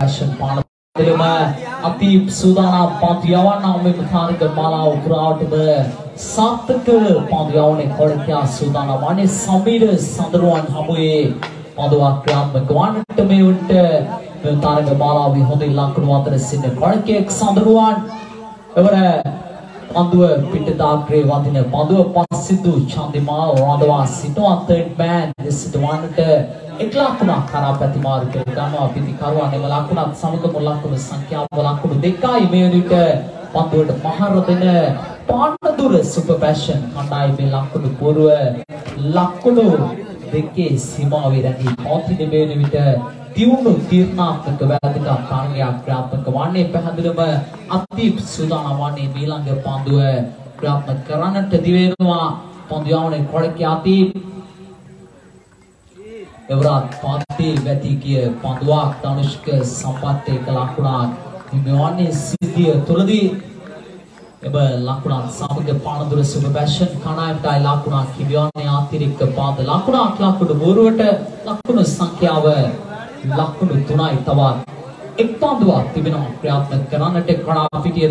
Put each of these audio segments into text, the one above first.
passion පානදලම අපි සූදානම් පන්තු යවන්නා මේ මථානික මාලාව පුරාවටම සාර්ථක පන්තු යවන්නේ කොඩකියා සූදානම්. වන්නේ සමීර සඳරුවන් හමුවේ පන්දුවක් ක්‍රියාත්මක වන්නට මේ උන්ට මේ මථානික මාලාවේ හොඳ ලකුණු අතර සිටින කොඩකියක් සඳරුවන් එවර පන්දුව පිටදාග්‍රේ වදින පන්දුව පස්සිදු චන්දිමාල් රඳවා සිටුවා third man සිටවන්නට එක් ලකුණක් කරා පැතිමාරු කර ගන්නවා පිටිකරුවා නෙම ලකුණත් සමගම ලකුණු සංඛ්‍යාව ලකුණු දෙකයි මේ විට පන්දුවට මහර දෙන පාන්නදුර සුපර් පැෂන් කණ්ඩායමේ ලකුණු පුරව ලකුණු දෙකේ සීමාවේ රැඳී පවතින මේ විට දියුණු තීරණාත්මක වැදගත් කාර්යයක් ක්‍රියාත්මක වන්නේ පැහැදිලිවම අතීප් සූදානම් වන්නේ මීළඟ පන්දුව ක්‍රියාත්මක කරන්නට දිවෙනවා. පන්දු යවන්නේ කොඩක අතීප් එවරත් පාත්තේ වැටි ගිය පන්දුවක් ධනුෂ්ක සම්පත් එක ලකුණක් හිමිවන්නේ සිද්ධිය තුළදී. එබ ලකුණත් සමග පානදුර සුබබැෂන් කණායමටයි ලකුණක් හිමිවන්නේ අතිරික්ත පාද ලකුණක් ලකුණු බෝරුවට ලකුණු සංඛ්‍යාව ලකුණු තුනයි තවත් එක් පන්දුවක් තිබෙනවා. ක්‍රියාත්මක කරන්නට කණා පිටිය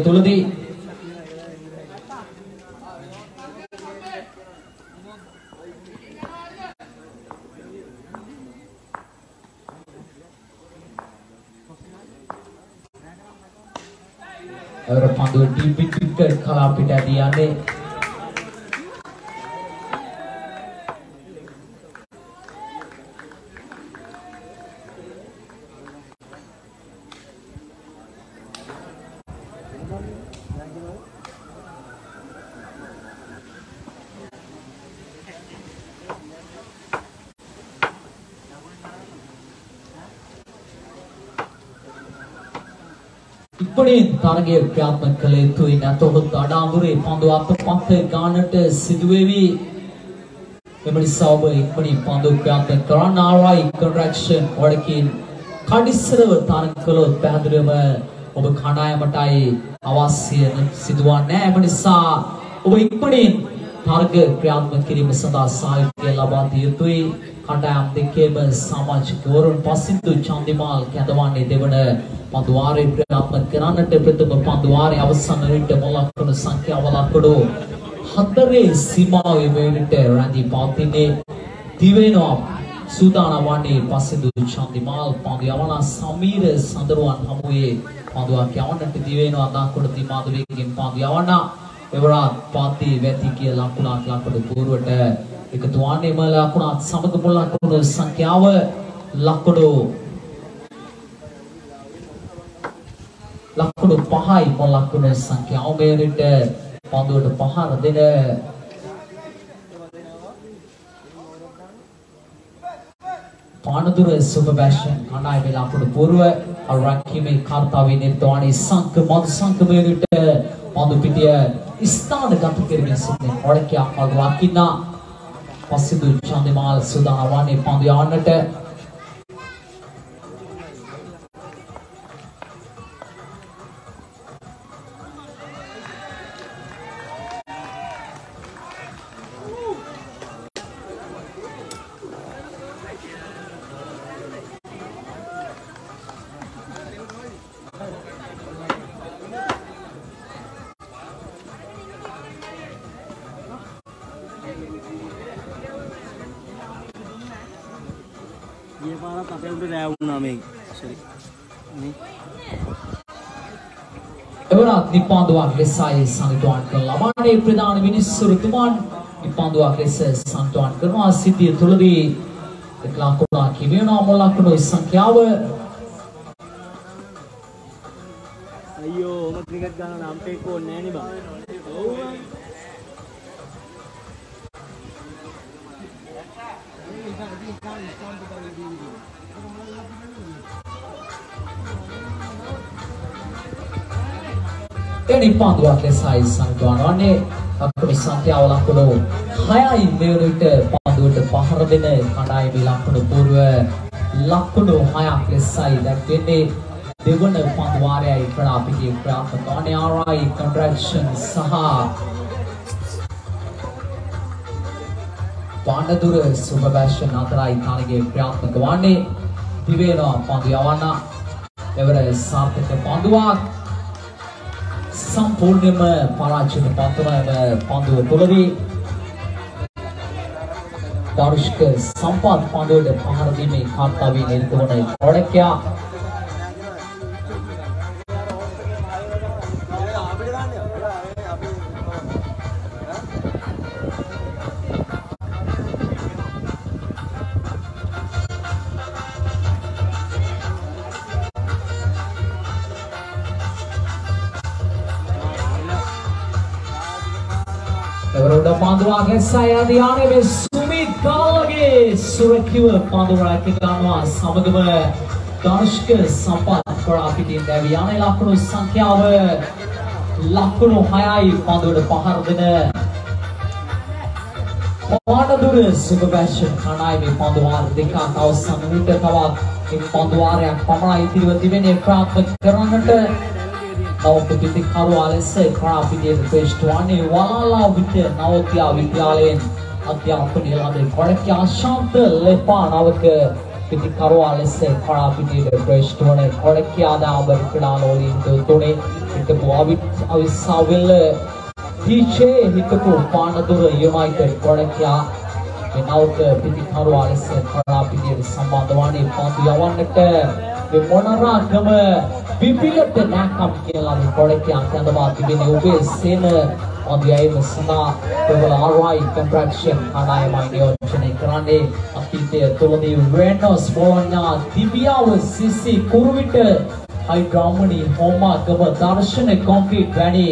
අවර පඳුර ටිපි ටික කලාපිට ඇදී යන්නේ. ඉක්මනින් තරගය ක්‍රියාත්මක කළ යුතුයි. නැතහොත් අඩාඹුරේ පන්දු අතපත් ගානට සිදුවේවි එම නිසා ඔබ ඉක්මනින් පන්දු ක්‍රියාත්මක කරන්න ආරයි. කන්ට්‍රැක්ෂන් වඩකින් කඩිස්සරව තරග කළොත් පැහැදිලිවම ඔබ කණ්ඩායමටයි අවශ්‍ය සිදුවන්නේ. එම නිසා ඔබ ඉක්මනින් තරග ක්‍රියාත්මක කිරීම සඳහා සහයෝගය ලබා දිය යුතුයි. කණ්ඩායම් දෙකේම සමාජිකවරුන් පසින්දු චන්දිමාල් කැඳවන්නේ දෙවන පන්දුවාරේ ක්‍රියාත්මක කරන්නට ප්‍රථම පන්දුවාරේ අවසන් විට මොලක්කන සංඛ්‍යාව ලකුණු හතරේ සීමාවේ වේලට රැඳී පවතින්නේ දිවෙනවා සූදානම් වන්නේ පසින්දු චන්දිමාල් පන්දු යවන සමීර සඳරුවන් හමුවේ පන්දුවක් යවන්නට දිවෙනවා දකුණු තිමාදුවේගෙන් පන්දු යවන්න එවරත් පාති වැති කිය ලකුණක් ලකුණු පූර්වට එකතු වන්නේම ලකුණත් සමග මුල් ලකුණු සංඛ්‍යාව ලකුණු ලකුණු පහයි මුල් ලකුණු සංඛ්‍යාව මේරිට පන්දුවට පහර දෙන. පානදුර සුබබැෂන් කණ්ඩායමේ ලකුණු පූර්ව. රැකීමේ කාර්තාවේ නිර්දවානී සංක මද සංක මේරිට පන්දු පිටිය ස්ථානගත කරමින් සිටින ඔඩකියා කල් රකින්න පස්සිදු චන්දිමාල් සූදානම් වන්නේ පන්දු යවන්නට පාරත් අපේ උඩ රෑ වුණා මේ. සෝරි එවරත් නිපාන්දුවක් ලෙසයි කරන ලබන්නේ ප්‍රධාන මිනිස්සුරුතුමන් නිපාන්දුවක් ලෙස සංවිධාන කරනවා සිද්ධිය තුළදී එක් ලකුණක් හිමිවෙනවා මුල් ලකුණු සංඛ්‍යාව. අයියෝ ඔම ක්‍රිකට් ගන්න නම් පේක ඕනේ නෑනේ බං ඒ නිපාන්දුවක් ලෙසයි සංවිධාන වන්නේ ලකුණු සංඛ්‍යාව ලකුණු 6යි මේ වෙනවිට පන්දුවට පහර දෙන කණ්ඩායමේ ලකුණු පූර්ව ලකුණු 6ක් ලෙසයි දැක්වෙන්නේ. දෙවන පන්දු වාරයයි ක්‍රඩා පිටියේ ක්‍රියාත්මක වන්නේ RI contraction සහ පාණදුර සුබබැෂන් අතරයි තරගයේ ක්‍රියාත්මක වන්නේ. දිවේනවා පන්දු යවන්න. එවර සාර්ථක පන්දුවක්. සම්පූර්ණයෙන්ම පරාජයට පත්වන එම පන්දුව තුළදී දර්ශක සම්පත් පන්දුවට පහර දීමේ කර්තව්‍ය නිරත වන ගොඩකයා පන්දුවාගේ සයදී ආනේ සුමිත් කාලගේ සුරකිව පන්දුරක් ගන්නවා. සමගම දර්ශක සම්පත් කරා පිටින් දැවි යන ලකුණු සංඛ්‍යාව ලකුණු 6යි පන්දුවට පහර දෙන පාඩදුර සුබබැෂන් කණායි මේ පන්දුවාර දෙක අවසන් විට තවත්. එක් පන්දුවාරයක් පමණයි ඉතිරිව තිබෙන්නේ. ප්‍රාප්ත කරන්නට නව පිටිකරුවා ලෙස කරා පිටියේ ප්‍රේෂ්ඨවන්නේ වලාලා විට නවෝදයා විද්‍යාලයෙන් අධ්‍යාපනය ලද කොඩකියා ශාන්ත ලෙපා නවක පිටිකරුවා ලෙස කරා පිටියේ ප්‍රේෂ්ඨවන කොඩකියා දාබර් ක්‍රඩාලෝලින් තුනේ හිටපු අවිස්සාවිල්ල ටීචේ හිටපු පානදුර යුනයිටඩ් කොඩකියා මේ නවක පිටිකරුවා ලෙස කරා පිටියේ සම්බන්ධ වන්නේ පන්දු යවන්නට මේ මොනරාගම විපිලට නැකම් කියලා මේ පොඩකේ අන්තනවා තිබෙන ඔබේ සේන අධ්‍යයන සඳහා ප්‍රබල RI contraction කණ්ඩායමයි නියෝජනය කරන්නේ. අතීතය තුළදී වෙනස් බෝඥා දිවියාව සිසි කුරුවිට හයිඩ්‍රාමනි හෝමා ගම දර්ශන කොන්ක්‍රීට් වැනි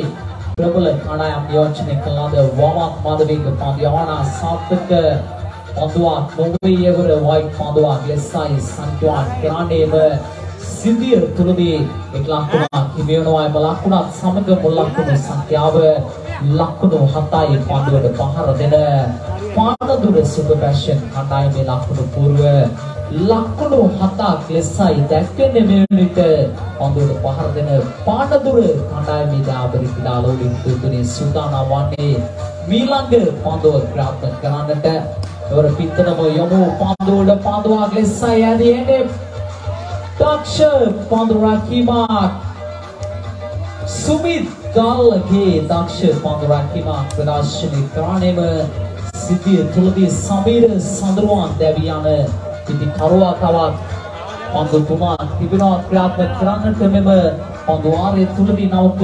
ප්‍රබල කණ්ඩායම් නියෝජනය කළාද වමත් මදවික පන්දියවනා සාර්ථක පන්දුවක් නොවේ එවර වයිට් පන්දුවක් ලෙසයි සංකවාන් කරන්නේම සිද්ධිය තුළදී එක් ලක්කුණක් හිමියනවා එම ලක්කුණත් සමග මුල් ලක්කුණු සංඛ්‍යාව ලක්කුණු හතයි පන්දුවට පහර දෙන පානදුර සුපර් පැෂන් කණ්ඩායමේ ලක්කුණු పూర్ව ලක්කුණු හතක් ලෙසයි දැක්වෙන්නේ මේ වෙනිට පන්දුවට පහර දෙන පානදුර කණ්ඩායමේ දාබරි ක්‍රීඩාලෝලින් තුතුනේ සූදානම් වන්නේ මීළඟ පන්දුව ක්‍රියාත්මක කරන්නට එවර පිටතනම යමු පන්දුවට පන්දුවක් ලෙසයි ඇදී එන්නේ දක්ෂ පන්දුරකිමක් සුමිත් ගල්ගේ දක්ෂ පන්දුරකිමක් ප්‍රදර්ශනය කරන්නේම සිද්ධිය තුළදී සමීර සඳරුවන් දැවී යන ඉති කරුවා තවත් පන්දු තුමා තිබෙනවා ක්‍රියාත්මක කරන්නට මෙම පන්දුවාරය තුළදී නවක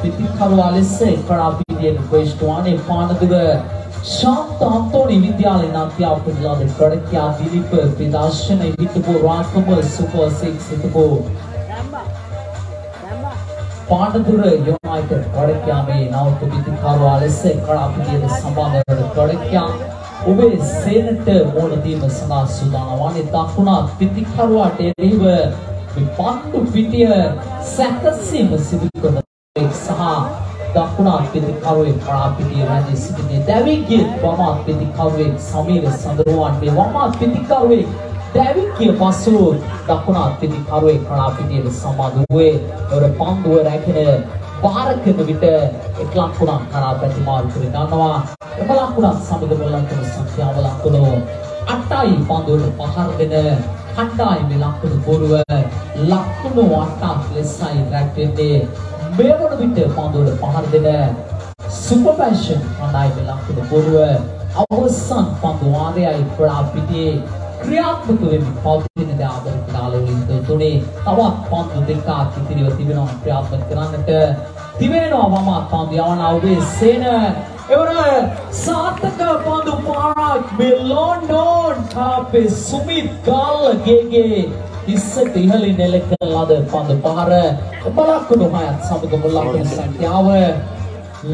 පිතිකරුවා ලෙස කරා පිළියෙන් ශ්‍රේෂ්ඨවානේ පානදුව ශාන්ත අන්තෝනි විද්‍යාලය අධ්‍යාපන ලද ප්‍රඩක්‍යා දිලිප ප්‍රදර්ශන හිටපු රාකම සුපර් සික්ස් හිටපු පාණදුර යුනයිටඩ් ප්‍රඩක්‍යාමේ නවක පිතිකරුවා ලෙස කරා පිළියෙන් සම්බන්ධ ප්‍රඩක්‍යා ඔබේ සේනට මෝන දීම සඳහා සූදානම් වන්නේ දකුණා පිතිකරුවාට එරෙහිව මේ පන්දු පිටිය සැකසීම සිදු කරන සහ දකුණා පිතිකරුවේ පරාපිටිය රැඳී සිටින්නේ. දැවිගිය වමා පිතිකරුවේ සමීර සඳරුවන් මේ වමා පිතිකරුවේ දැවිගිය පසු දකුණා පිතිකරුවේ පරාපිටියට සමාදු වූයේ එවර පන්දුව රැගෙන බාර කරන විට එක් ලකුණක් කරා ප්‍රතිමාරු කර ගන්නවා එම ලකුණක් සමග මුලන්තර සංඛ්‍යාව ලකුණු අටයි පන්දුවට පහර දෙන කණ්ඩායමේ ලකුණු පුරව ලකුණු අටක් ලෙසයි රැක්වෙන්නේ. මේ වන විට පන්දුවට පහර දෙන සුපර් පැෂන් කණ්ඩායමේ ලකුණු පුරව අවසන් පන්දු වාරයයි ප්‍රා පිටියේ ක්‍රියාත්මක වෙමින් පවතින ද ආදර දාලවලින් තුනේ තවත් පන්දු දෙකක් ඉතිරිව තිබෙනවා ක්‍රියාත්මක කරන්නට. තිබෙනවා මම පන්දු යවන ඔබේ සේන. එවර සාර්ථක පන්දු පාරක් මේ ලොන්ඩෝන් කාපේ සුමිත් ගල්ගේගේ ඉස්සට ඉහළින් එල්ල කළ ලද පන්දු පහර බලකුණු හයත් සමග මුල් ලකුණු සංඛ්‍යාව.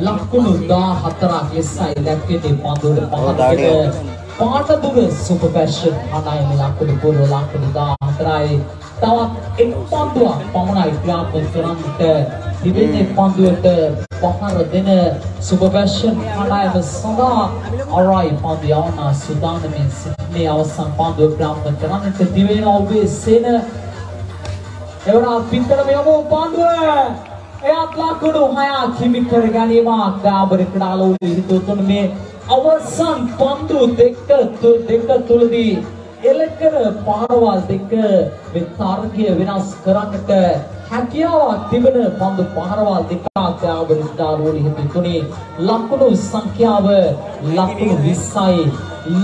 ලකුණු 14ක් ලෙසයි දැක්වෙන්නේ පන්දුවට පහරකට පාටදුර සුපර් පැෂන් අනායම ලකුණු පුරව ලකුණු 14යි තවත් එක් පන්දුවක් පමණයි ක්‍රියාත්මක කරන්නට. තිබෙන්නේ පන්දුවට පහර දෙන සුපර් පැෂන් අනායම සඳහා අරයි පන්දු යවන සුදානමින් සිටිනේ අවසන් පන්දුව ක්‍රියාත්මක කරන්නට දිවෙන ඔබේ සේන එවනා පිටතම යමු පන්දුව එයත් ලකුණු හයක් හිමි කර ගැනීමක් දාබර ක්‍රඩාලෝ හිතුතුන මේ අවසන් පන්දු දෙක දෙක තුළදී එලකර පාරවල් දෙක මේ තරගය වෙනස් කරන්නට හැකියාවක් තිබෙන පන්දු පාරවල් දෙකක් ආවරිස්ටාරෝලි හිතුනේ ලකුණු සංඛ්‍යාව ලකුණු 20යි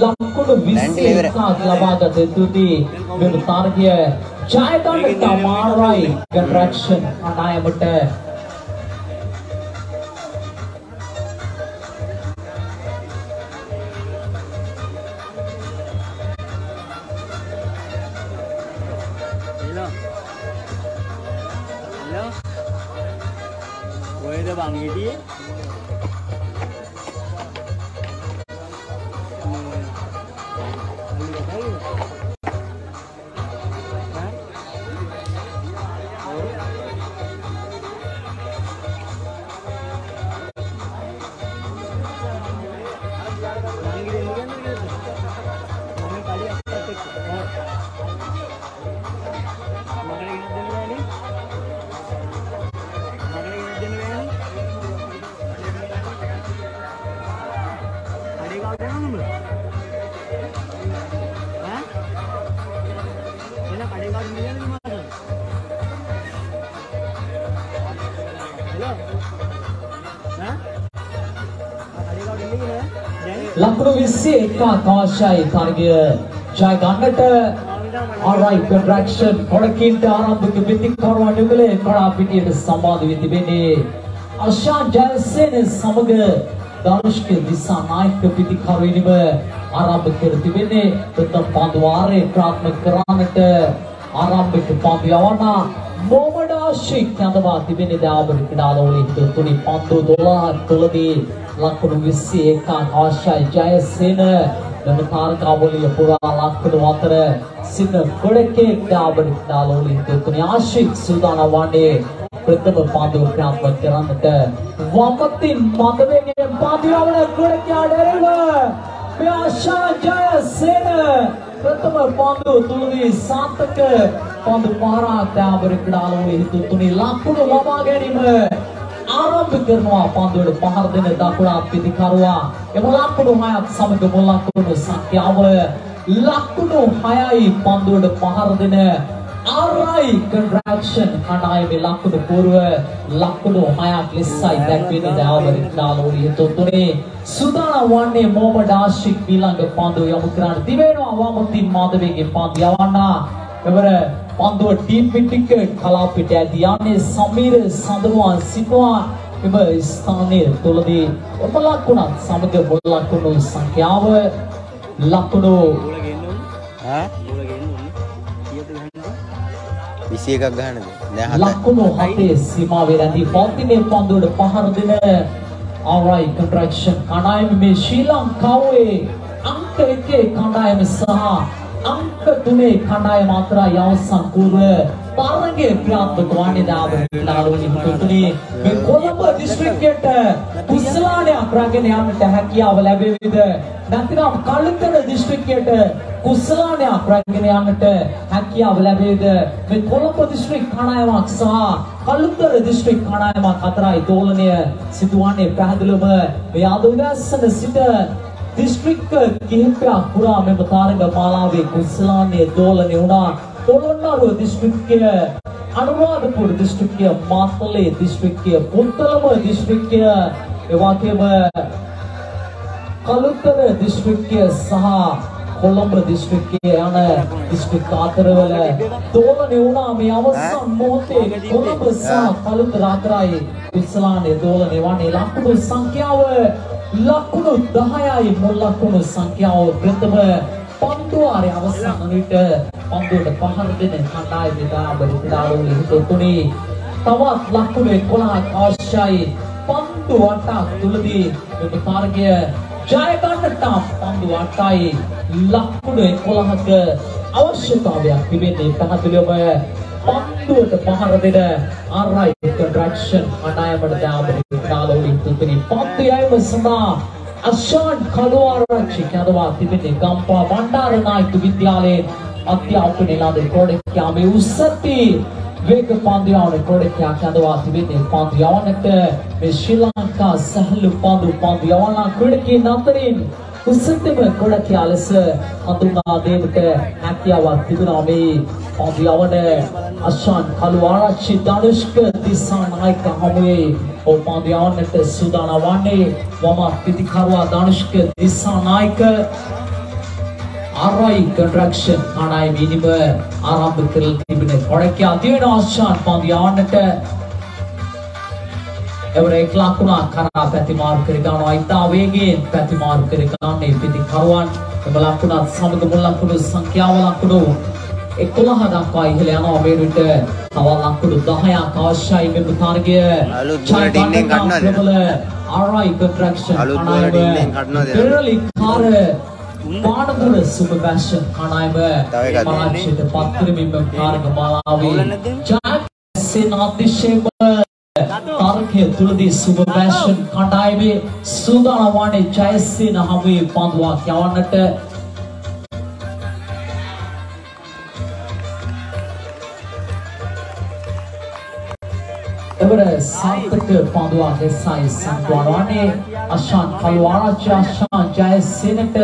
ලකුණු 21ක් ලබාගත යුතුයි මෙම තරගය ජය ගන්නට අමාරුයි කන්ට්‍රැක්ෂන් අනායමට ලකුණු 21ක් අවශ්‍යයි තරගය. ජය ගන්නට Alright, contraction කොඩකින්ට ආරම්භක පිටිකරුවන් යුගලේ කඩා පිටියට සම්බන්ධ වී තිබෙන්නේ අශාන් ජයසේන සමග ධනුෂ්ක දිසානායක පිටිකරුවෙනිම ආරම්භ කර තිබෙන්නේ. ප්‍රථම පන්දු වාරයේ ප්‍රාත්මක කරන්නට ආරම්භක පන්දු යවනා මොහමඩ් ආශික් යනවා තිබෙන්නේ දාබර ක්‍රීඩාලෝලී තුනි පන්දු 12 තුලදී ලකුණු 21ක් අවශ්‍යයි ජයසේන මෙම තාරකාවලිය පුරා ලක්කඩ අතර සින්න ගොඩකේ දාබඩ දාලෝලි තුතුනි ආශික් සූදානම් වන්නේ ප්‍රථම පාදුව ක්‍රියාත්මක කරන්නට වමතින් මදවෙන්ගෙන් පාදුවවන ගොඩකේ අඩරව මේ ආශා ජයසේන ප්‍රථම පාදුව තුලදී සාර්ථක පාදු පාරා දාබඩ ක්‍රීඩාලෝලි තුතුනි ලකුණු ලබා ගැනීම ආරම්භ කරනවා පන්දුවට පහර දෙන දකුණා පිටිකරුවා. එම ලකුණු හයක් සමග මුල් ලකුණු සංඛ්‍යාව ලකුණු හයයි පන්දුවට පහර දෙන ආරයි කන්ට්‍රැක්ෂන් කණ්ඩායමේ ලකුණු పూర్ව ලකුණු හයක් ලෙසයි දැක්වෙන්නේ දාවරි නාලෝරිය තුනේ සුදානම් වන්නේ මොහමඩ් ආශික් ඊළඟ පන්දුව යොමු කරන්න තිබෙනවා වමතින් මාදවේගේ පන්දු යවන්නා. එවර පන්දුව ටීම් පිටික කලාපිට ඇති යන්නේ සමීර සඳරුවන් සිටුවා එම ස්ථානයේ තුලදී එම ලකුණත් සමග මුල් ලකුණු සංඛ්‍යාව ලකුණු ඕල ගෙන්න ඕනේ. ඈ ඕල ගෙන්න ඕනේ. කීයද ගහන්නේ? 21ක් ගහන්නද දැන් හතයි ලකුණු හතේ සීමාවේ රැඳී පවතින පන්දුවට පහර දෙන alright contraction කණ්ඩායම මේ ශ්‍රී ලංකාවේ අංක එකේ කණ්ඩායම සහ අංක තුනේ කණ්ඩායම අතර අවසන් පූර්ව තරගයේ ක්‍රියාත්මක වන්නේ දාව ලාලෝනි තුනේ මේ කොළඹ දිස්ත්‍රික්කයට කුසලානයක් රැගෙන යන්නට හැකියාව ලැබෙවිද? නැතිනම් කළුතර දිස්ත්‍රික්කයට කුසලානයක් රැගෙන යන්නට හැකියාව ලැබෙවිද? මේ කොළඹ දිස්ත්‍රික් කණ්ඩායමක් සහ කළුතර දිස්ත්‍රික් කණ්ඩායමක් අතරයි දෝලනය සිදුවන්නේ පැහැදිලිවම. මේ අද උදැසන සිට දිස්ත්‍රික්ක කිහිපයක් පුරා මෙම තාරක මාලාවේ කුසලානයේ දෝලනය වුණා පොළොන්නරුව දිස්ත්‍රික්කය අනුරාධපුර දිස්ත්‍රික්කය මාතලේ දිස්ත්‍රික්කය පුත්තලම දිස්ත්‍රික්කය එවාගේම කළුතර දිස්ත්‍රික්කය සහ කොළඹ දිස්ත්‍රික්කය යන දිස්ත්‍රික් අතරවල දෝලනය වුණා මේ අවසන් මොහොතේ කොළඹ සහ කළුතර අතරයි කුසලානයේ දෝලනය වන්නේ ලකුණු සංඛ්‍යාව ලකුණු 10යි මුල් ලකුණු සංඛ්‍යාව ප්‍රථම පන්දුවාරේ අවසන් විට පන්දුවට පහර දෙන කණ්ඩායමේ දාබර ක්‍රීඩාලුවල හිටුතුනේ තවත් ලකුණු 11ක් අවශ්‍යයි. පන්දු අටක් තුලදී මෙම තරගය ජය ගන්නට පන්දු අටයි ලකුණු 11ක අවශ්‍යතාවයක් තිබෙන්නේ පැහැදිලිවම පන්දුවට පහර දෙන ආරයි කන්ට්‍රැක්ෂන් අනායමට දාබර ක්‍රීඩාලුවල හිටුතුනේ පන්දු යයිම සඳහා අශාන් කළුආරච්චි කැඳවා තිබෙන්නේ ගම්පා බණ්ඩාරනායක විද්‍යාලයේ අධ්‍යාපන නිලධාරි කොඩක්‍යාමේ උසති වේග පන්දියාවන කොඩක්‍යා කැඳවා තිබෙන්නේ පන්දියාවනට මේ ශ්‍රී ලංකා සහලු පන්දු පන්දියාවන ක්‍රීඩකයන් අතරින් උසතම ගොඩක් ලෙස හඳුනා දෙන්නට හැකියාවක් තිබුණා මේ පන්දියවන අශාන් කළු ආරච්චි ධනුෂ්ක දිසා නායක හමුවේ ඔව් පන්දියවන්නට සූදානම් වන්නේ වම පිටිකරුවා ධනුෂ්ක දිසා නායක ආරයි කන්ස්ට්‍රක්ෂන් අනායි මිනිම ආරම්භ කරලා තිබෙන ගොඩක් අධිවෙන අශාන් පන්දියවන්නට එවර එක්ලාකුණා කරා පැතිමාරු කර ගන්නවා ඉතා වේගයෙන් පැතිමාරු කර ගන්නේ පිටිකරුවන් එම ලකුණත් සමග මුල් ලකුණු සංඛ්‍යාව ලකුණු 11 දක්වා ඉහළ යනවා මේ විට තව ලකුණු 10ක් අවශ්‍යයි මෙම තරගය අලුත් බුලටින්? ප්‍රබල RI contraction අලුත් බුලටින් එකෙන් කඩනවද? පෙරලි කාර පාඩපුර සුබබැෂන් කණායම තව එකක් දෙන්න. පරාජයට පත් කරමින් මෙම තරග මාලාවේ ඕල නැද්ද? ජාක්සන් අතිශයම තරගය තුලදී සුබබැෂන් කණ්ඩායමේ සූදානම් වන්නේ ජයසේන හමුවේ පන්දුවක් යවන්නට එවර සම්පත පන්දුවක් දෙසයි සංකවරවන්නේ අශාන් කල්වාරාච්චි අශාන් ජයසේනට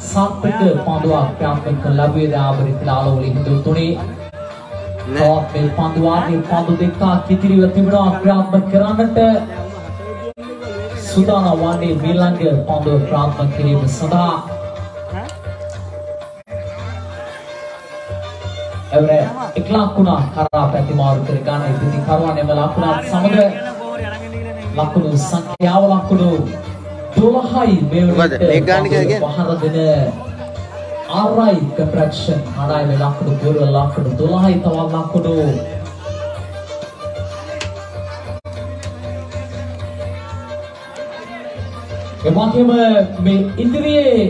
සම්පත පන්දුවක් ප්‍රාප්ත කළ ලැබුවේ දාබරි ලාලෝලි හිඳු මේ පන්දුවාගේ පන්දු දෙකක් ඉතිරිව තිබෙනවා ක්‍රියාත්මක කරන්නට සූදානම් වන්නේ මීළඟ පන්දුව ක්‍රියාත්මක කිරීම සඳහා එවර එක්ලාකුණා කරා පැතිමාරු කර ගන්න ඉතිරි කරුවන් එම ලකුණත් සමග ලකුණු සංඛ්‍යාව ලකුණු 12යි මේ කියන්නේ? පහර දෙන ආරයි කන්ට්‍රැක්ෂන් ආරයි මේ ලකුණු පුර ලකුණු 12යි තවත් ලකුණු එවගේම මේ ඉදිරියේ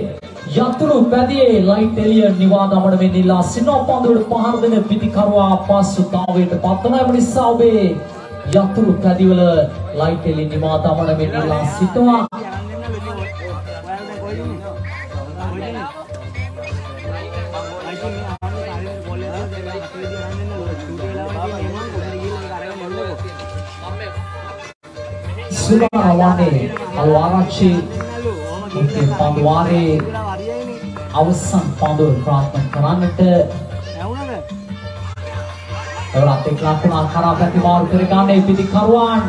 යතුරු පැදියේ ලයිට් එළිය නිවා දමන මෙන් ඉල්ලා සිනෝ පන්දුවට පහර දෙන පිටිකරුවා අපහසුතාවයට පත්වන එම නිසා ඔබේ යතුරු පැදිවල ලයිට් එළිය නිවා දමන මෙන් ඉල්ලා සිටවා. සුභාවන්නේ අල්වාරච්චි මුත්තේ පන්වාරේ අවසන් පන්දුව ප්‍රාර්ථනා කරන්නට. එවරත් එක් ලකුණක් කරා පැතිමාරු කර ගන්නේ පිටිකරුවන්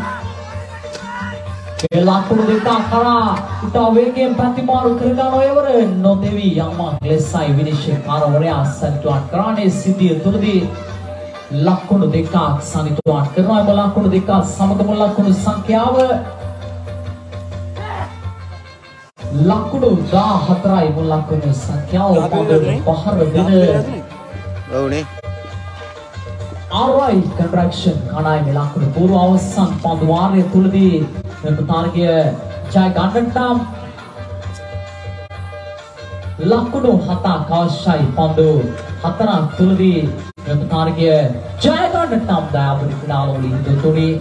ඒ ලකුණු දෙක කරා ඉතා වේගයෙන් පැතිමාරු කර ගන්න එවර. නොදෙවි යමක් ලෙසයි විනිශ්චයකාරවරයා සනිටුවන් කරන්නේ සිද්ධිය තුළදී ලකුණු දෙකක් සනිටුවන් කරනවා. එම ලකුණු දෙක සමගම ලකුණු සංඛ්‍යාව ලකුණු 14යි මුල් ලකුණු සංඛ්‍යාව. පහර දෙන ඔව්නේ. RI contraction කණායමේ ලකුණු පූර්ව අවසන් පන්දු වාරය තුලදී මෙම තරගය ජය ගන්නට ලකුණු හතක් අවශ්‍යයි. පන්දු හතරක් තුලදී මෙම තරගය ජය ගන්නට නම් දයාපුරි ක්‍රීඩාවලින් තුනේ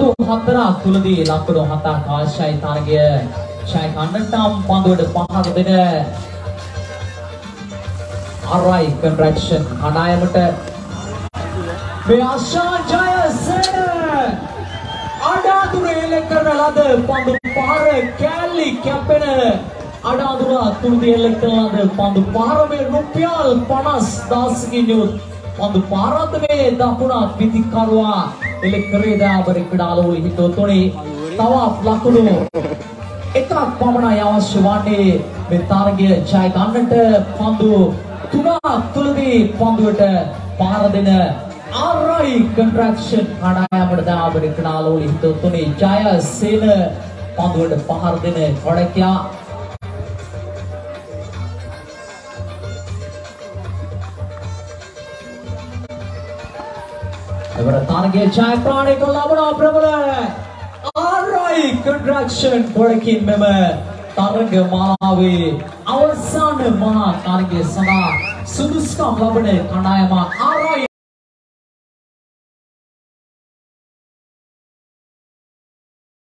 පන්දු හතරක් තුලදී ලකුණු හතක් අවශ්‍යයි තරගය ජය ගන්නට නම් පන්දුවට පහර දෙන RI contraction කණ්ඩායමට මේ ආශා ජයසේන අඩාදුර එල්ල කරන ලද පන්දු පහර කෑලි කැපෙන අඩාදුර තුරුදී එල්ල කරන ලද පන්දු පහර මේ රුපියල් 50000කින් යුත් පන්දු පාරත් මේ දකුණ පිටිකරුවා එල්ල කරේ දාබරි ක්‍රීඩාලු හිතෝතොනේ තවත් ලකුණු. එකක් පමණයි අවශ්‍ය වන්නේ. මේ තරගය ජය ගන්නට පන්දු තුනක් තුලදී පන්දුවට පාර දෙන ආරයි කන්ට්‍රැක්ෂන් කණ්ඩායමට දාබරි ක්‍රීඩාලු හිතෝතොනේ ජය සේන පන්දුවට පහර දෙන කොඩකියා එවර තරගේ ජයප්‍රාණයක ලබන ප්‍රබල ආරයි කන්ට්‍රක්ෂන් පොඩකින් මෙම තරග මාලාවේ අවසාන මහා තරගය සඳහා සුදුස්කම් ලබන කණ්ඩායම